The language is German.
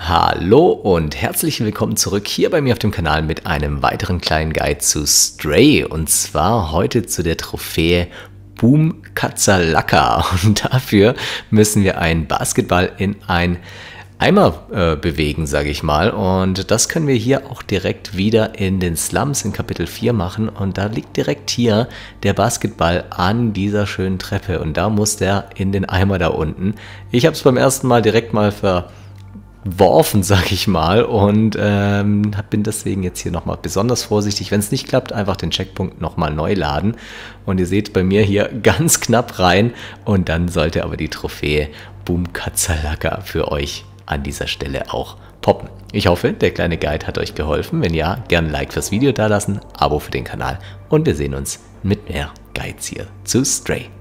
Hallo und herzlich willkommen zurück hier bei mir auf dem Kanal mit einem weiteren kleinen Guide zu Stray und zwar heute zu der Trophäe Boom Katzalaka und dafür müssen wir einen Basketball in ein Eimer äh, bewegen, sage ich mal. Und das können wir hier auch direkt wieder in den Slums in Kapitel 4 machen. Und da liegt direkt hier der Basketball an dieser schönen Treppe. Und da muss der in den Eimer da unten. Ich habe es beim ersten Mal direkt mal verworfen, sage ich mal. Und ähm, bin deswegen jetzt hier nochmal besonders vorsichtig. Wenn es nicht klappt, einfach den Checkpunkt nochmal neu laden. Und ihr seht bei mir hier ganz knapp rein. Und dann sollte aber die Trophäe Boom Katzalaka für euch an dieser Stelle auch poppen. Ich hoffe, der kleine Guide hat euch geholfen. Wenn ja, gerne ein Like fürs Video dalassen, Abo für den Kanal und wir sehen uns mit mehr Guides hier zu Stray.